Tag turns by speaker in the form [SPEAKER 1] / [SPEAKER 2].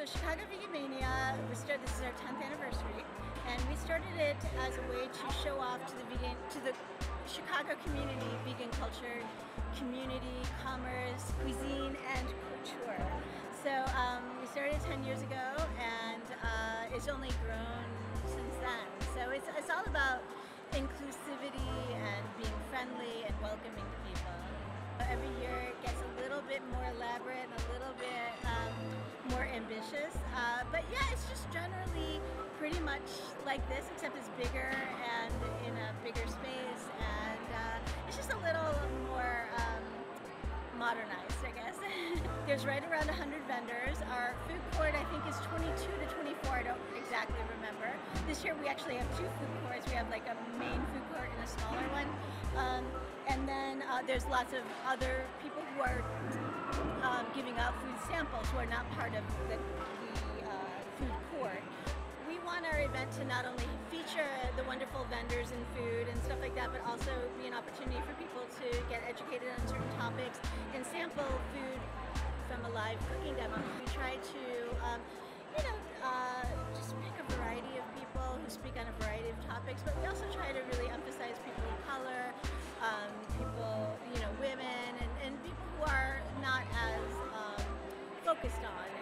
[SPEAKER 1] So Chicago VeganMania, we started. This is our 10th anniversary, and we started it as a way to show off to the vegan, to the Chicago community, vegan culture, community, commerce, cuisine, and couture. So um, we started 10 years ago, and uh, it's only grown since then. So it's it's all about inclusivity and being friendly and welcoming to people. Every year it gets a little bit more elaborate and a little bit more ambitious. Uh, but yeah, it's just generally pretty much like this, except it's bigger and in a bigger space, and uh, it's just a little more um, modernized, I guess. There's right around 100 vendors. Our food court, I think, is 22 to 24. I don't exactly remember. This year we actually have two food courts. We have like a main food court and a smaller one. Um, and then uh, there's lots of other people who are um, giving out food samples who are not part of the, the uh, food court. We want our event to not only feature the wonderful vendors and food and stuff like that, but also be an opportunity for people to get educated on certain topics and sample food from a live cooking demo. We try to, um, you know, uh, just pick a variety of people who speak on a variety of topics, but we also try to really emphasize focused on.